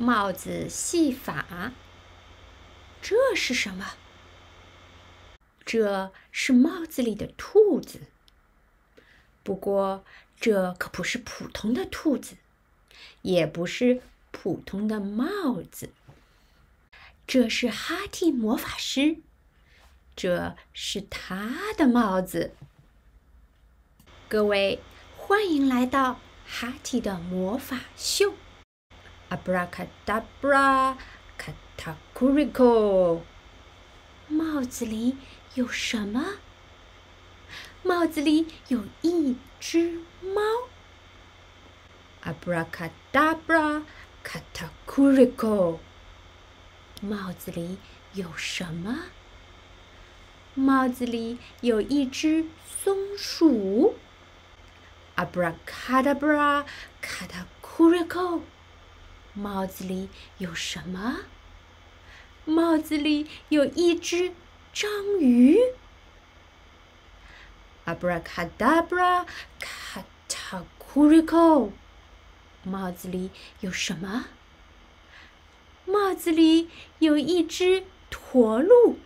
帽子戏法。这是什么？这是帽子里的兔子。不过，这可不是普通的兔子，也不是普通的帽子。这是哈蒂魔法师，这是他的帽子。各位，欢迎来到哈蒂的魔法秀！Abracadabra，Katakurico。帽子里有什么？帽子里有一只猫。Abracadabra，Katakurico。帽子里有什么？帽子里有一只松鼠。Abracadabra, c 帽子里有什么？帽子里有一只章鱼。Abracadabra, c a t a c u r i c o 帽子里有什么？帽子里有一只驼鹿。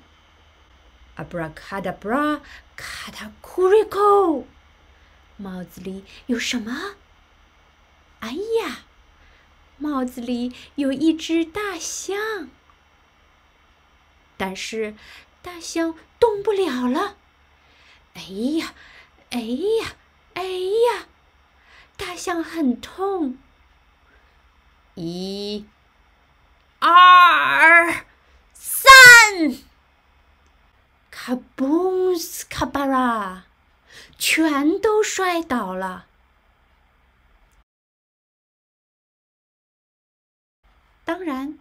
Abracadabra, c a t a c u r i c o 帽子里有什么？帽子里有一只大象，但是大象动不了了。哎呀，哎呀，哎呀，大象很痛。一、二、三，卡嘣斯卡巴拉。全都摔倒了。当然，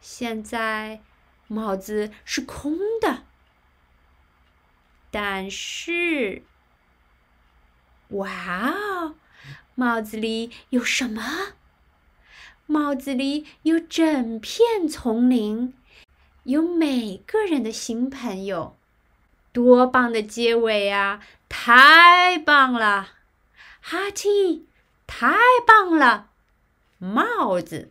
现在帽子是空的，但是，哇哦，帽子里有什么？帽子里有整片丛林，有每个人的新朋友。多棒的结尾啊！太棒了，哈提，太棒了，帽子。